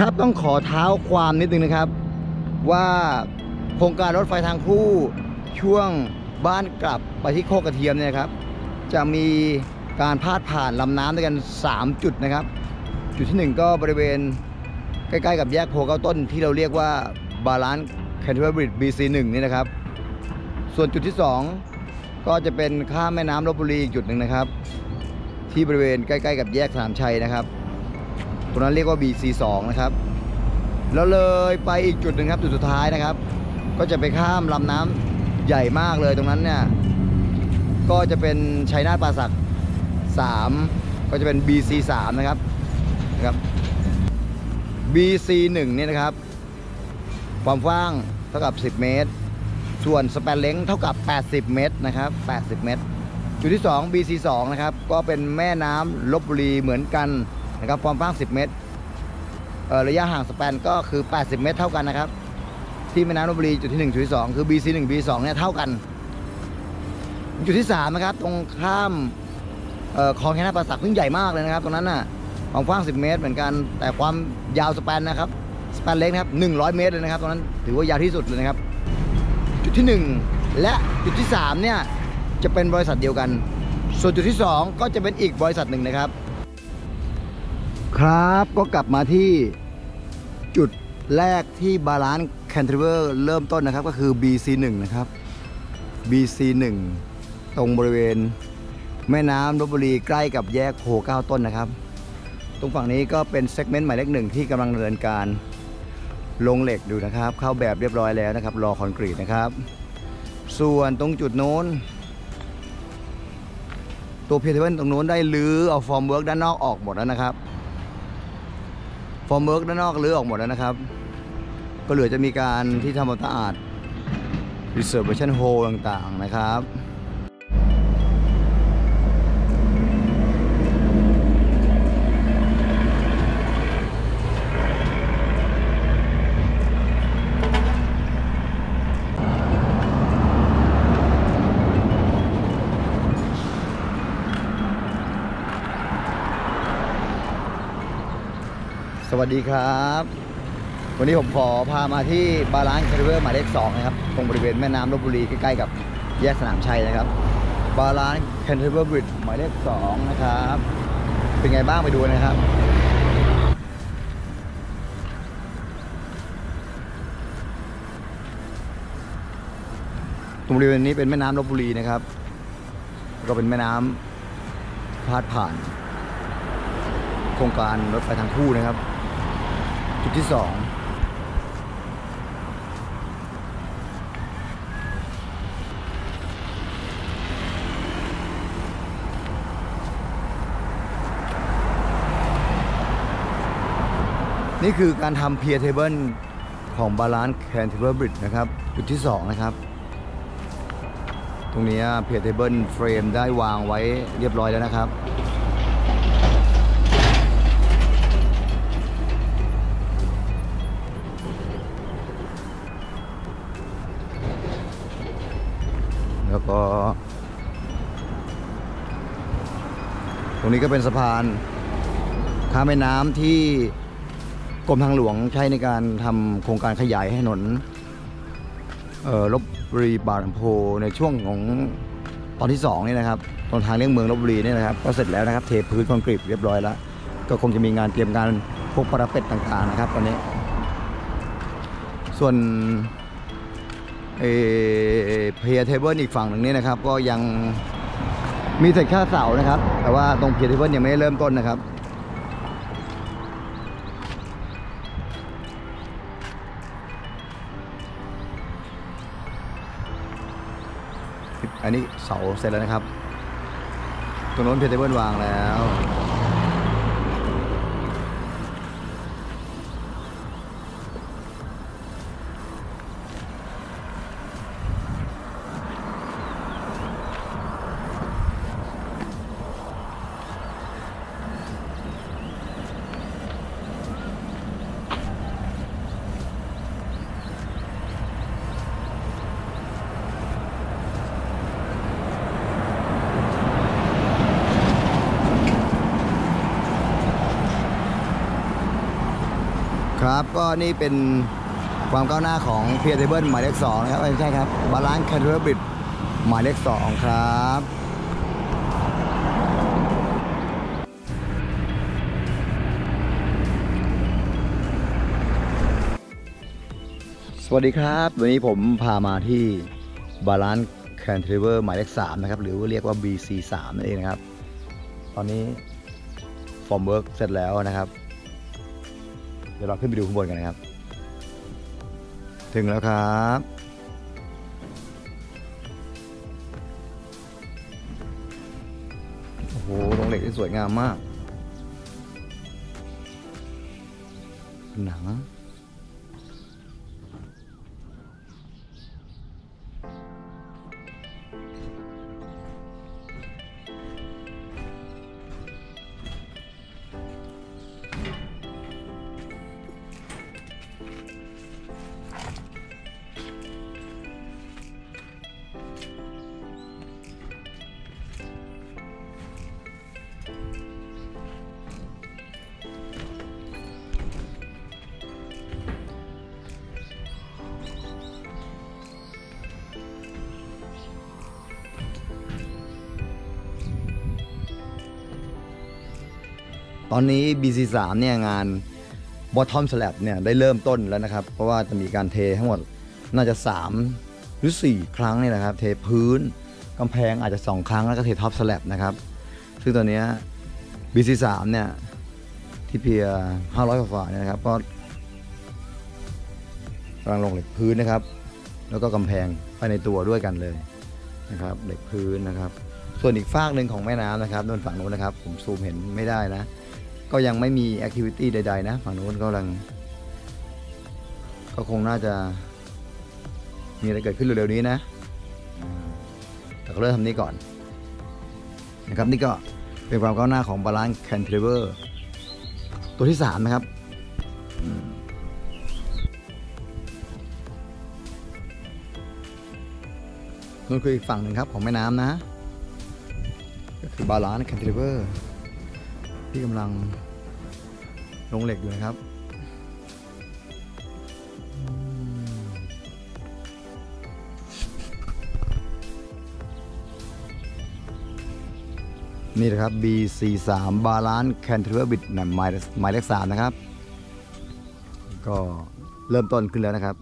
ครับต้องขอเท้าความนิดนึงนะครับ ว่าโครงการรถไฟทางคู่ช่วงบ้านกลับไปที่โคกกระเทียมเนี่ยครับ จะมีการพาดผ่านลำน้ำด้วยกัน 3 จุดนะครับ จุดที่ 1 ก็บริเวณใกล้ๆกับแยกโพเก้าต้นที่เราเรียกว่าบาลานซ์แคนเทอร์บริดจ์ BC1 นี่นะครับ ส่วนจุดที่ 2 ก็จะเป็นข้ามแม่น้ำลพบุรีอีกจุดหนึ่งนะครับ ที่บริเวณใกล้ ๆ กับแยกสนามชัยนะครับ รงนั้นเรียกว่า BC2 นะครับ แล้วเลยไปอีกจุดหนึ่งครับจุดสุดท้ายนะครับ ก็จะไปข้ามลำน้ำใหญ่มากเลยตรงนั้นเนี่ย ก็จะเป็นชัยนาทปราสัก3ก็จะเป็น BC3 นะครับนะครับ BC1 เนี่ยนะครับ ความกว้างเท่ากับ 10 เมตร ส่วนสแปนเล้งเท่ากับ 80 เมตรนะครับ 80 เมตร จุดที่ 2 BC2 นะครับ ก็เป็นแม่น้ำลบบุรีเหมือนกัน นะครับความกว้าง 10 เมตรระยะห่างสแปนก็คือ 80 เมตรเท่ากันนะครับ ที่แม่น้ำลบบุรีจุดที่ 1 จุดที่ 2 คือ BC1 BC2 เนี่ยเท่ากัน จุดที่ 3 นะครับ ตรงข้ามออคลองแคนาปราสักซึ่งใหญ่มากเลยนะครับ ตรงนั้นน่ะความกว้าง 10 เมตรเหมือนกัน แต่ความยาวสแปนนะครับสแปนเล็กนะครับ 100 เมตรเลยนะครับตรงนั้นถือว่ายาวที่สุดเลยนะครับ จุดที่ 1 และจุดที่ 3 เนี่ยจะเป็นบริษัทเดียวกัน ส่วนจุดที่ 2 ก็จะเป็นอีกบริษัทหนึ่งนะครับ ครับก็กลับมาที่จุดแรกที่ Balance Cantilever เริ่มต้นนะครับก็คือ BC1 นะครับ BC1 ตรงบริเวณแม่น้ำลพบุรีใกล้กับแยกโพเก้าต้นนะครับ ตรงฝั่งนี้ก็เป็น segment หมายเลขหนึ่งที่กำลังดำเนินการลงเหล็กดูนะครับ เข้าแบบเรียบร้อยแล้วนะครับ รอคอนกรีตนะครับ ส่วนตรงจุดโน้น ตัว pier table ตรงโน้นได้รื้อเอา formwork ด้านนอกออกหมดแล้วนะครับ formwork ด้านนอกรื้อออกหมดแล้วนะครับ ก็เหลือจะมีการที่ทำความสะอาด reservation hole ต่างๆนะครับ สวัสดีครับ วันนี้ผมขอพามาที่ Balance Cantilever หมายเลข2นะครับตรงบริเวณแม่น้ำลพบุรีใกล้ๆกับแยกสนามชัยนะครับ Balance Cantilever Bridge หมายเลข2นะครับ เป็นไงบ้างไปดูนะครับตรงบริเวณนี้เป็นแม่น้ำลพบุรีนะครับ ก็เป็นแม่น้ำพาดผ่าน โครงการรถไฟทางคู่นะครับ จุดที่สองนี่คือการทำ pier table ของ Balance Cantilever Bridge นะครับ จุดที่สองนะครับ ตรงนี้ pier table frame ได้วางไว้เรียบร้อยแล้วนะครับ แล้วก็ ตรงนี้ก็เป็นสะพานข้ามแม่น้ำที่กรมทางหลวงใช้ในการทำโครงการขยายให้ถนนลพบุรีปากน้ำโพในช่วงของตอนที่สองนี่นะครับตรงทางเลี่ยงเมืองลพบุรีนี่นะครับก็เสร็จแล้วนะครับ เทพื้นคอนกรีตเรียบร้อยแล้ว ก็คงจะมีงานเตรียมการพวก parapet ต่างๆนะครับตอนนี้ ส่วน pier table อีกฝั่งหนึ่งนี่นะครับ ก็ยังมีเสร็จแค่เสานะครับ แต่ว่าตรง pier table ยังไม่ได้เริ่มต้นนะครับอันนี้เสาเสร็จแล้วนะครับตรงโน้นเพียเทเบิลวางแล้ว ครับ ก็นี่เป็นความก้าวหน้าของ pier table หมายเลขสองนะครับไม่ใช่ครับ balance cantilever bridge หมายเลขสองครับสวัสดีครับ วันนี้ผมพามาที่ balance cantilever หมายเลขสามนะครับ หรือว่าเรียกว่า BC 3 นั่นเองนะครับ ตอนนี้ formwork เสร็จแล้วนะครับ เดี๋ยวเราขึ้นไปดูข้างบนกันนะครับ ถึงแล้วครับ โอ้โหลงเหล็กที่สวยงามมากหนัง ตอนนี้ BC3 เนี่ยงาน Bottom Slab เนี่ยได้เริ่มต้นแล้วนะครับ เพราะว่าจะมีการเททั้งหมดน่าจะ 3 หรือ 4 ครั้งนี่นะครับ เทพื้นกำแพงอาจจะ 2 ครั้งแล้วก็เทท็อปสแลบนะครับ ซึ่งตอนนี้ BC3 เนี่ยที่เพียร500กว่าๆเนี่ยนะครับก็กำลังลงเหล็กพื้นนะครับ แล้วก็กำแพงไปในตัวด้วยกันเลยนะครับเหล็กพื้นนะครับ ส่วนอีกฝากหนึ่งของแม่น้ำนะครับโน่นฝั่งนู้นนะครับ ผมซูมเห็นไม่ได้นะ ก็ยังไม่มี activity ใด ๆ นะ ฝั่งโน้นก็กำลัง ก็คงน่าจะ มีอะไรเกิดขึ้นเร็วๆนี้นะแต่ก็เริ่มทำนี้ก่อน นะครับนี่ก็เป็นความก้าวหน้าของ balance cantilever ตัวที่ 3 นะครับนู่นคืออีกฝั่งหนึ่งครับของแม่น้ำนะ ก็คือ balance cantilever ที่กำลังลงเหล็กอยู่นะครับนี่นะครับ BC3 balance cantilever bridge หมายหมายเลขสามนะครับ ก็เริ่มต้นขึ้นแล้วนะครับ